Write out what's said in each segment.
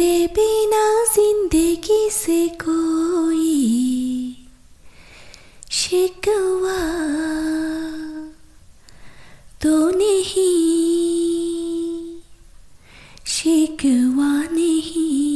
तेरे बिना ज़िंदगी से कोई शिकवा तो नहीं शिकवा नहीं।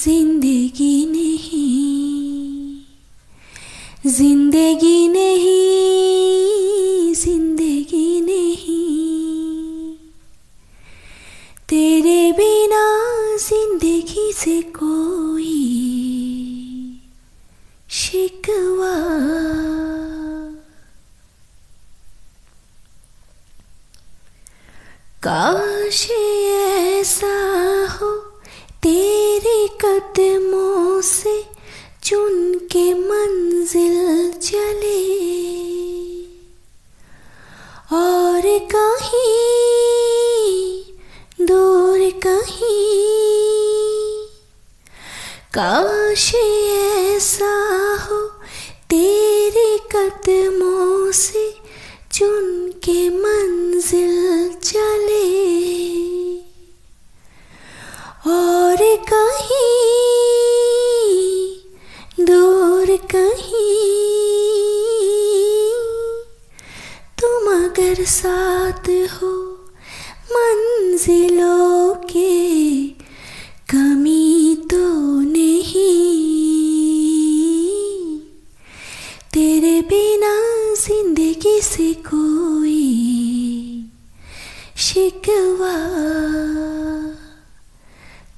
ज़िंदगी नहीं ज़िंदगी नहीं ज़िंदगी नहीं। तेरे बिना ज़िंदगी से कोई शिकवा। काश ऐसा हो, तेरे कदमों से चुन के मंजिल चले। और कहीं, दूर कहीं, काश ऐसा हो तेरे कदमों से चुन के मंजिल चले। और कहीं कहीं तुम अगर साथ हो मंजिलों के कमी तो नहीं। तेरे बिना ज़िंदगी से कोई शिकवा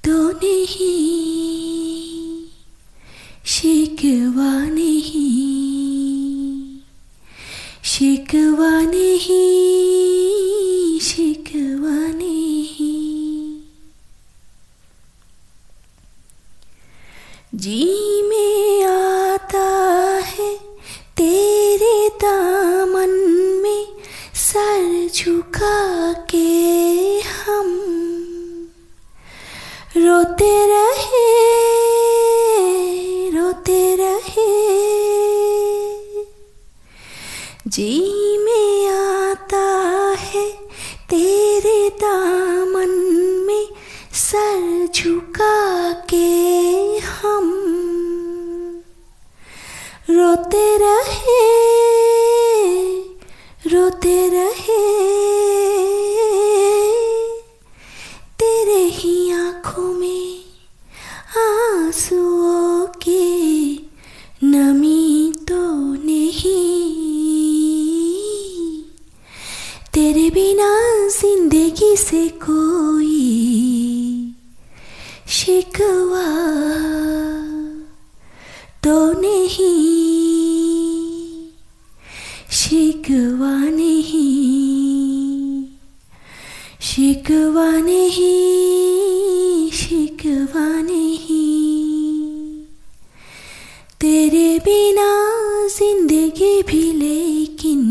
तो नहीं। शिकवा नहीं शिकवा नहीं। जी में आता है तेरे दामन में, सर झुका के हम। रोते रहे रोते रहे रोते रहे। तेरे ही आँखों में आंसुओं के नमी तो नहीं। तेरे बिना ज़िंदगी से कोई शिकवा तो नहीं। शिकवा नहीं शिकवा नहीं। तेरे बिना ज़िंदगी भी लेकिन,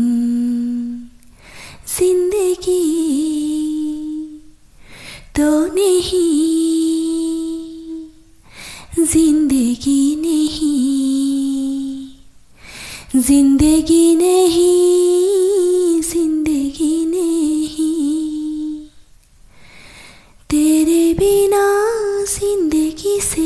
ज़िंदगी तो नहीं, ज़िंदगी नहीं ज़िंदगी नहीं।